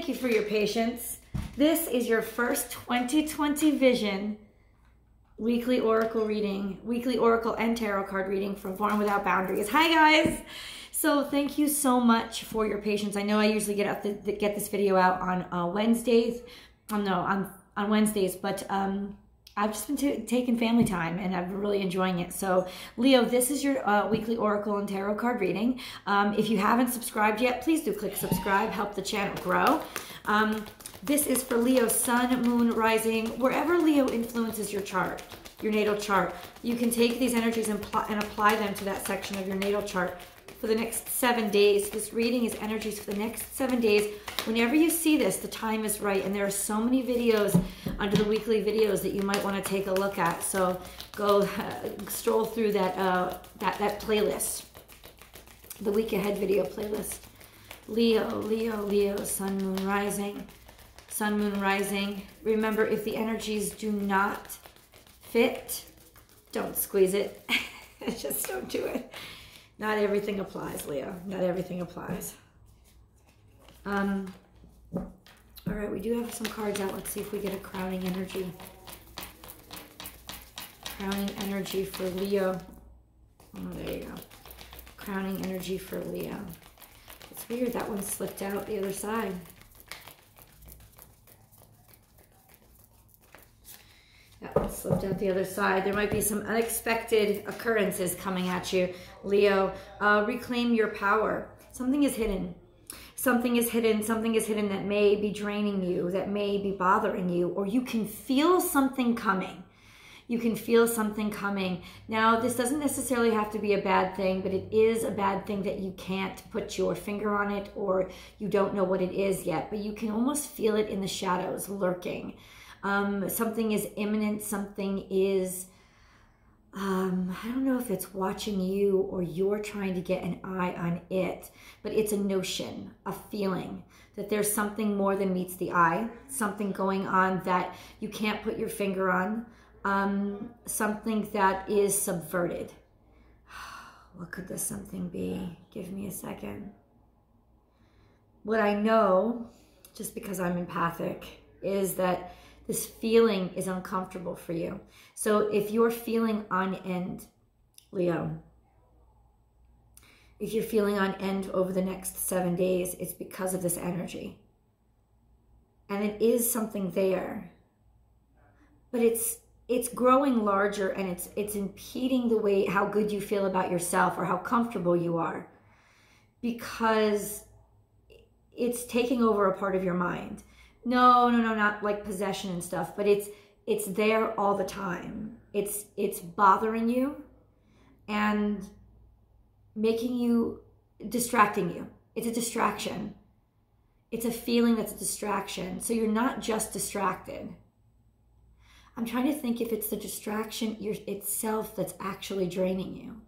Thank you for your patience. This is your first 2020 vision weekly oracle reading, weekly oracle and tarot card reading from Born Without Boundaries. Hi guys. So thank you so much for your patience. I know I usually get up get this video out on uh, Wednesdays. Oh, no, on on Wednesdays, but um, I've just been taking family time and I'm really enjoying it. So, Leo, this is your uh, weekly Oracle and Tarot card reading. Um, if you haven't subscribed yet, please do click subscribe, help the channel grow. Um, this is for Leo, Sun, Moon, Rising, wherever Leo influences your chart, your natal chart. You can take these energies and, and apply them to that section of your natal chart for the next seven days. This reading is energies for the next seven days. Whenever you see this, the time is right. And there are so many videos under the weekly videos that you might want to take a look at. So go uh, stroll through that, uh, that, that playlist, the week ahead video playlist. Leo, Leo, Leo, Sun, Moon, Rising, Sun, Moon, Rising. Remember, if the energies do not fit, don't squeeze it. Just don't do it. Not everything applies, Leo. Not everything applies. Um, right, we do have some cards out. Let's see if we get a crowning energy. Crowning energy for Leo. Oh, there you go. Crowning energy for Leo. It's weird, that one slipped out the other side. That slipped out the other side. There might be some unexpected occurrences coming at you, Leo. Uh, reclaim your power. Something is hidden. Something is hidden. Something is hidden that may be draining you, that may be bothering you, or you can feel something coming. You can feel something coming. Now, this doesn't necessarily have to be a bad thing, but it is a bad thing that you can't put your finger on it or you don't know what it is yet, but you can almost feel it in the shadows lurking um, something is imminent, something is, um, I don't know if it's watching you or you're trying to get an eye on it, but it's a notion, a feeling that there's something more than meets the eye, something going on that you can't put your finger on, um, something that is subverted. What could this something be? Give me a second. What I know, just because I'm empathic, is that this feeling is uncomfortable for you. So if you're feeling on end, Leo, if you're feeling on end over the next seven days, it's because of this energy. And it is something there. But it's it's growing larger and it's it's impeding the way how good you feel about yourself or how comfortable you are because it's taking over a part of your mind no, no, no, not like possession and stuff, but it's it's there all the time. It's it's bothering you and making you distracting you. It's a distraction. It's a feeling that's a distraction. So you're not just distracted. I'm trying to think if it's the distraction itself that's actually draining you.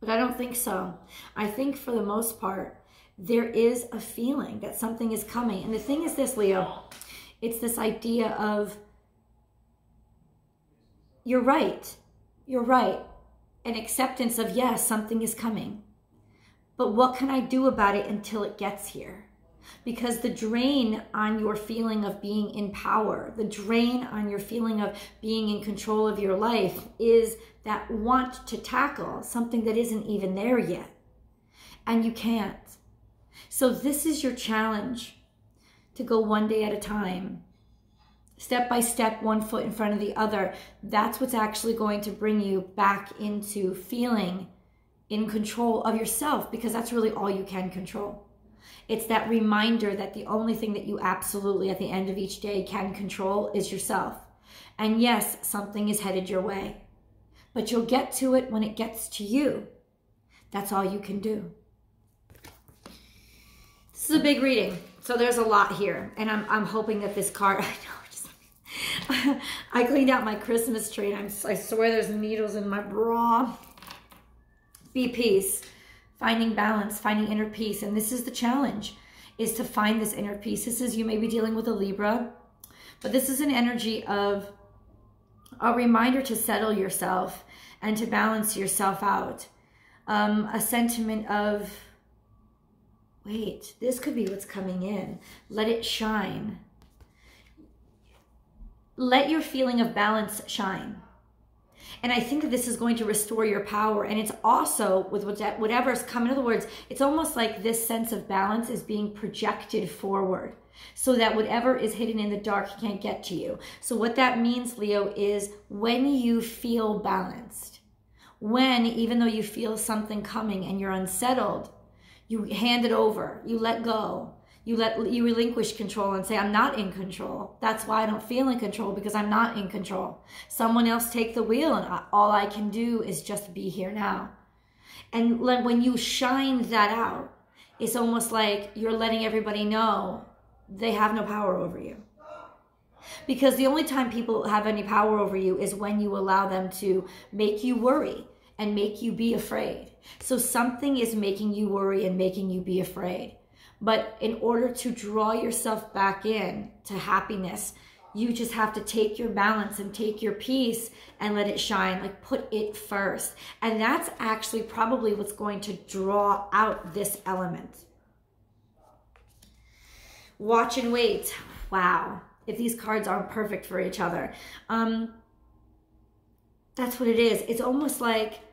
But I don't think so. I think for the most part, there is a feeling that something is coming. And the thing is this, Leo, it's this idea of you're right, you're right. An acceptance of, yes, something is coming. But what can I do about it until it gets here? Because the drain on your feeling of being in power, the drain on your feeling of being in control of your life is that want to tackle something that isn't even there yet. And you can't. So this is your challenge to go one day at a time. Step by step, one foot in front of the other. That's what's actually going to bring you back into feeling in control of yourself because that's really all you can control. It's that reminder that the only thing that you absolutely at the end of each day can control is yourself. And yes, something is headed your way, but you'll get to it when it gets to you. That's all you can do. This is a big reading. So there's a lot here. And I'm, I'm hoping that this card, I know, just, I cleaned out my Christmas tree. I'm, I swear there's needles in my bra. Be peace, finding balance, finding inner peace. And this is the challenge, is to find this inner peace. This is, you may be dealing with a Libra, but this is an energy of a reminder to settle yourself and to balance yourself out. Um, a sentiment of wait, this could be what's coming in. Let it shine. Let your feeling of balance shine. And I think that this is going to restore your power. And it's also with whatever's coming. In other words, it's almost like this sense of balance is being projected forward so that whatever is hidden in the dark can't get to you. So, what that means, Leo, is when you feel balanced, when even though you feel something coming and you're unsettled, you hand it over, you let go, you let you relinquish control and say i'm not in control. That's why i don't feel in control because i'm not in control. Someone else take the wheel and I, all i can do is just be here now. And when you shine that out it's almost like you're letting everybody know they have no power over you. Because the only time people have any power over you is when you allow them to make you worry and make you be afraid so something is making you worry and making you be afraid but in order to draw yourself back in to happiness, you just have to take your balance and take your peace and let it shine. Like put it first. And that's actually probably what's going to draw out this element. Watch and wait. Wow. If these cards aren't perfect for each other. Um, that's what it is. It's almost like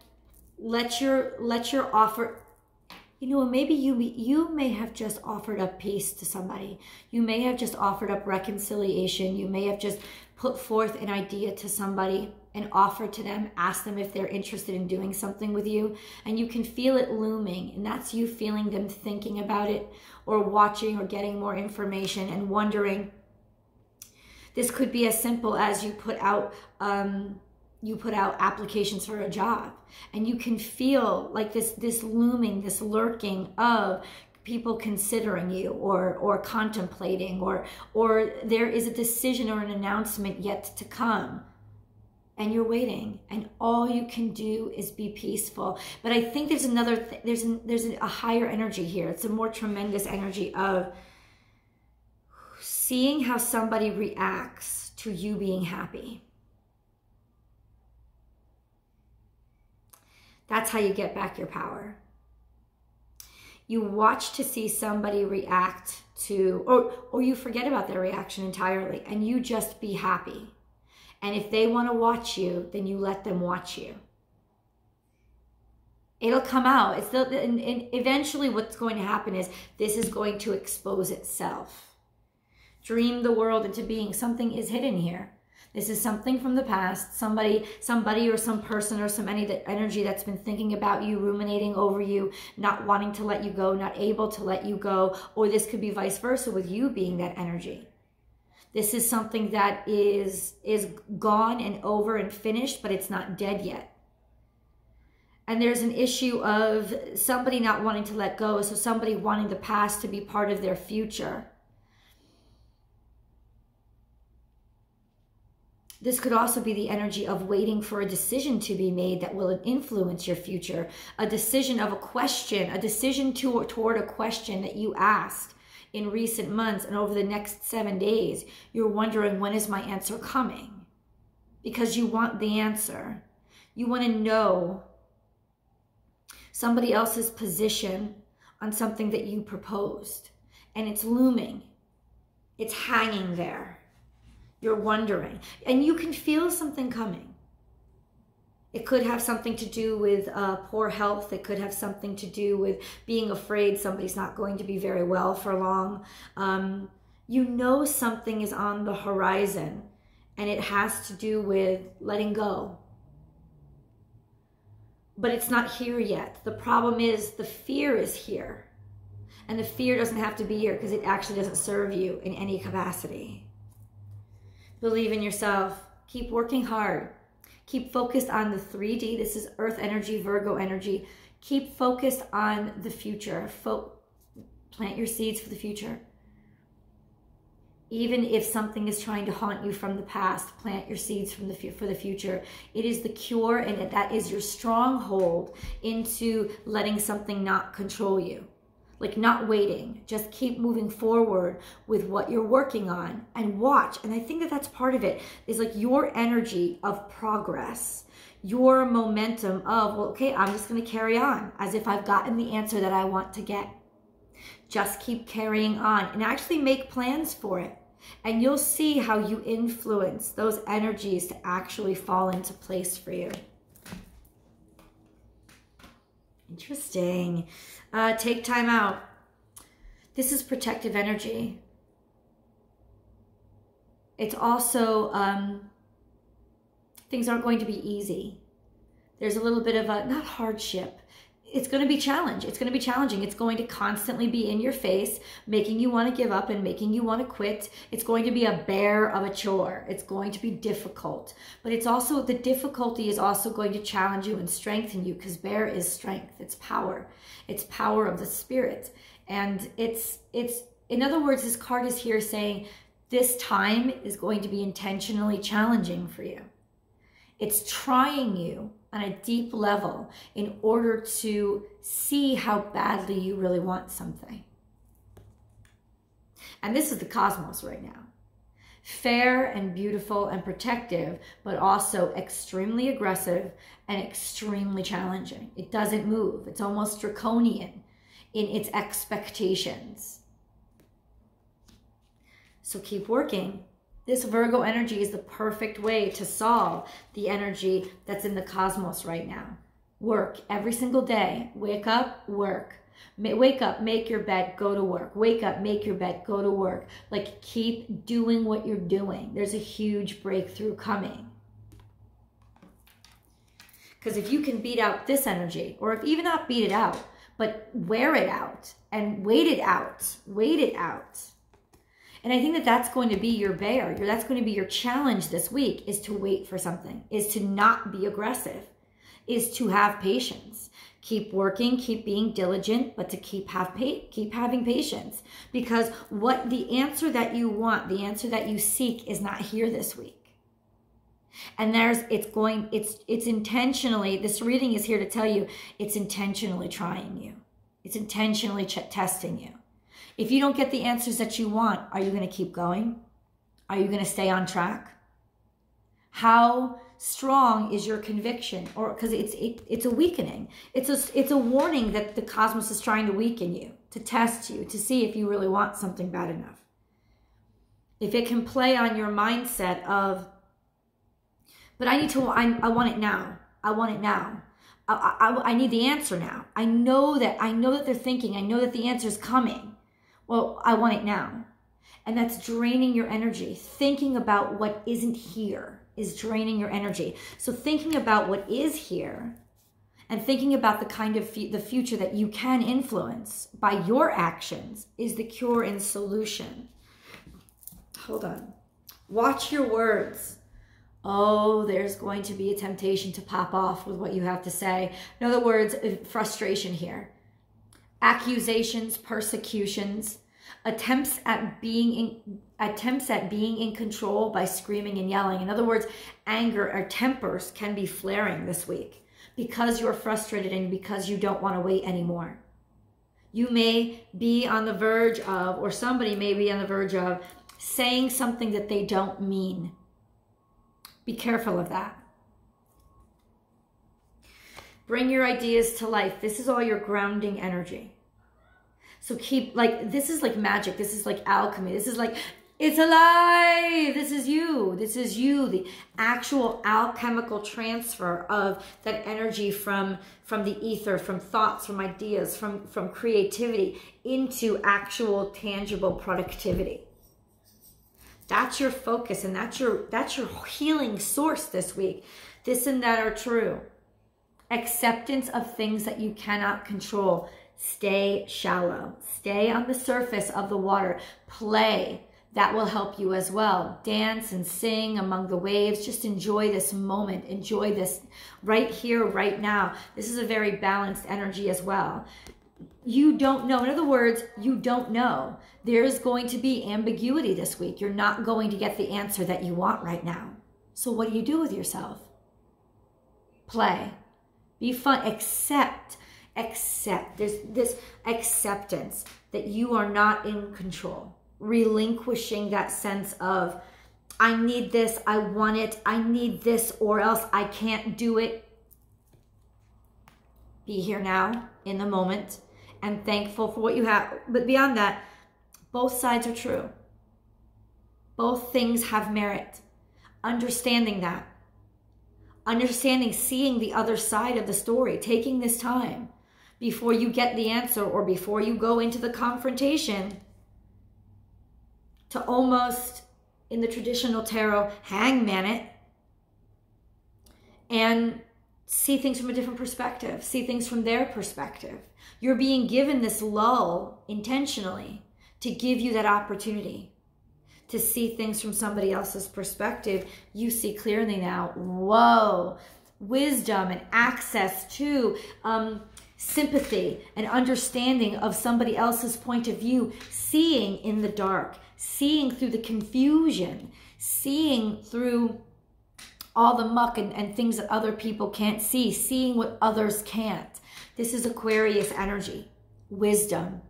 let your let your offer you know, maybe you you may have just offered up peace to somebody. You may have just offered up reconciliation. You may have just put forth an idea to somebody and offer to them, ask them if they're interested in doing something with you, and you can feel it looming, and that's you feeling them thinking about it or watching or getting more information and wondering. This could be as simple as you put out um, you put out applications for a job. And you can feel like this this looming this lurking of people considering you or or contemplating or or there is a decision or an announcement yet to come. And you're waiting. And all you can do is be peaceful. But i think there's another th- there's an, there's a higher energy here. It's a more tremendous energy of seeing how somebody reacts to you being happy That's how you get back your power. You watch to see somebody react to, or, or you forget about their reaction entirely and you just be happy. And if they want to watch you, then you let them watch you. It'll come out. It's the, and, and eventually what's going to happen is this is going to expose itself. Dream the world into being. Something is hidden here. This is something from the past, somebody, somebody or some person or some energy that's been thinking about you, ruminating over you, not wanting to let you go, not able to let you go, or this could be vice versa with you being that energy. This is something that is is gone and over and finished, but it's not dead yet. And there's an issue of somebody not wanting to let go, so somebody wanting the past to be part of their future This could also be the energy of waiting for a decision to be made that will influence your future, a decision of a question, a decision to, toward a question that you asked in recent months and over the next seven days. You're wondering, when is my answer coming? Because you want the answer. You want to know somebody else's position on something that you proposed, and it's looming, it's hanging there you're wondering. And you can feel something coming. It could have something to do with uh, poor health. It could have something to do with being afraid somebody's not going to be very well for long. Um, you know something is on the horizon and it has to do with letting go. But it's not here yet. The problem is the fear is here. And the fear doesn't have to be here because it actually doesn't serve you in any capacity. Believe in yourself. Keep working hard. Keep focused on the 3D. This is Earth energy, Virgo energy. Keep focused on the future. Fo- plant your seeds for the future. Even if something is trying to haunt you from the past, plant your seeds from the for the future. It is the cure, and that is your stronghold into letting something not control you like not waiting just keep moving forward with what you're working on and watch and i think that that's part of it is like your energy of progress your momentum of well okay i'm just going to carry on as if i've gotten the answer that i want to get Just keep carrying on and actually make plans for it. And you'll see how you influence those energies to actually fall into place for you. Interesting. Uh, take time out. This is protective energy. It's also, um, things aren't going to be easy. There's a little bit of a, not hardship, it's going to be challenge. It's going to be challenging. It's going to constantly be in your face, making you want to give up and making you want to quit. It's going to be a bear of a chore. It's going to be difficult. But it's also the difficulty is also going to challenge you and strengthen you because bear is strength. It's power. It's power of the spirit. And it's it's in other words this card is here saying this time is going to be intentionally challenging for you. It's trying you on a deep level in order to see how badly you really want something. And this is the cosmos right now. Fair and beautiful and protective, but also extremely aggressive and extremely challenging. It doesn't move. It's almost draconian in its expectations. So keep working this Virgo energy is the perfect way to solve the energy that's in the cosmos right now. Work every single day. Wake up, work. Wake up, make your bed, go to work. Wake up, make your bed, go to work. Like keep doing what you're doing. There's a huge breakthrough coming. Because if you can beat out this energy, or if even not beat it out, but wear it out and wait it out, wait it out and I think that that's going to be your bear. That's going to be your challenge this week is to wait for something, is to not be aggressive, is to have patience. Keep working, keep being diligent, but to keep have keep having patience because what the answer that you want, the answer that you seek is not here this week. And there's it's going it's it's intentionally this reading is here to tell you it's intentionally trying you. It's intentionally ch- testing you. If you don't get the answers that you want, are you going to keep going? Are you going to stay on track? How strong is your conviction? Or because it's it, it's a weakening. It's a it's a warning that the cosmos is trying to weaken you to test you to see if you really want something bad enough. If it can play on your mindset of but i need to i, I want it now. I want it now. I, I, I need the answer now. I know that i know that they're thinking. I know that the answer is coming well, I want it now. And that's draining your energy. Thinking about what isn't here is draining your energy. So thinking about what is here and thinking about the kind of the future that you can influence by your actions is the cure and solution. Hold on. Watch your words. Oh, there's going to be a temptation to pop off with what you have to say. In other words, uh, frustration here accusations, persecutions, attempts at being in, attempts at being in control by screaming and yelling. In other words, anger or tempers can be flaring this week because you're frustrated and because you don't want to wait anymore. You may be on the verge of, or somebody may be on the verge of, saying something that they don't mean. Be careful of that. Bring your ideas to life. This is all your grounding energy. So keep like this is like magic. This is like alchemy. This is like it's alive. This is you. This is you. The actual alchemical transfer of that energy from from the ether, from thoughts, from ideas, from from creativity into actual tangible productivity. That's your focus and that's your that's your healing source this week. This and that are true. Acceptance of things that you cannot control Stay shallow. Stay on the surface of the water. Play. That will help you as well. Dance and sing among the waves. Just enjoy this moment. Enjoy this right here, right now. This is a very balanced energy as well. You don't know. In other words, you don't know. There's going to be ambiguity this week. You're not going to get the answer that you want right now. So, what do you do with yourself? Play. Be fun. Accept accept. There's this acceptance that you are not in control. Relinquishing that sense of, I need this, I want it, I need this, or else I can't do it. Be here now in the moment and thankful for what you have. But beyond that, both sides are true. Both things have merit. Understanding that. Understanding, seeing the other side of the story, taking this time before you get the answer or before you go into the confrontation to almost, in the traditional tarot, hangman it and see things from a different perspective, see things from their perspective. You're being given this lull intentionally to give you that opportunity to see things from somebody else's perspective. You see clearly now, whoa, wisdom and access to um, sympathy and understanding of somebody else's point of view, seeing in the dark, seeing through the confusion, seeing through all the muck and, and things that other people can't see, seeing what others can't. This is Aquarius energy, wisdom.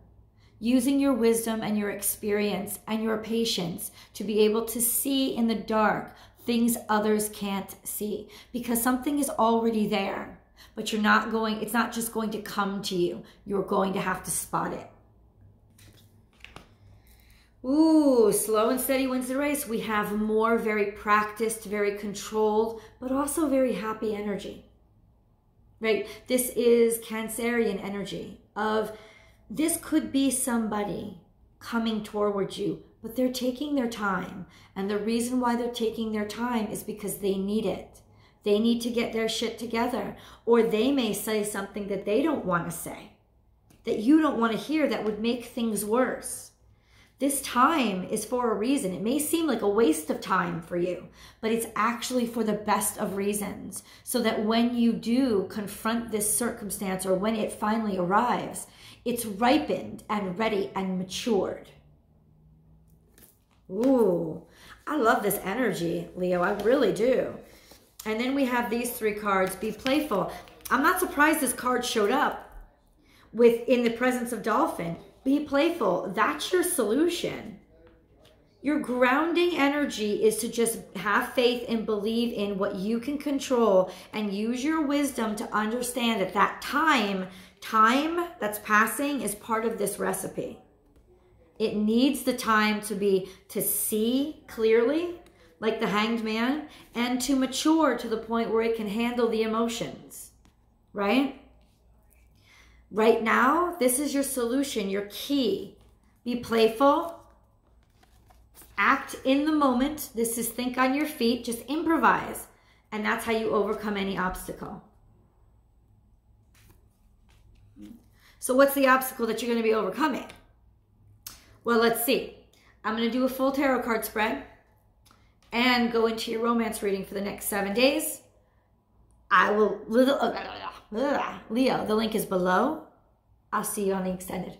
Using your wisdom and your experience and your patience to be able to see in the dark things others can't see because something is already there, but you're not going, it's not just going to come to you. You're going to have to spot it. Ooh, slow and steady wins the race. We have more very practiced, very controlled, but also very happy energy. Right? This is Cancerian energy of this could be somebody coming towards you, but they're taking their time. And the reason why they're taking their time is because they need it. They need to get their shit together. Or they may say something that they don't want to say, that you don't want to hear, that would make things worse. This time is for a reason. It may seem like a waste of time for you, but it's actually for the best of reasons. So that when you do confront this circumstance or when it finally arrives, it's ripened and ready and matured. Ooh, I love this energy, Leo. I really do. And then we have these three cards. Be playful. I'm not surprised this card showed up with in the presence of dolphin. Be playful. That's your solution. Your grounding energy is to just have faith and believe in what you can control and use your wisdom to understand that that time, time that's passing is part of this recipe. It needs the time to be to see clearly, like the hanged man, and to mature to the point where it can handle the emotions, right? Right now, this is your solution, your key. Be playful. Act in the moment. This is think on your feet. Just improvise. And that's how you overcome any obstacle. So what's the obstacle that you're going to be overcoming? Well, let's see. I'm going to do a full tarot card spread and go into your romance reading for the next seven days. I will, uh, Leo, the link is below. I'll see you on the extended.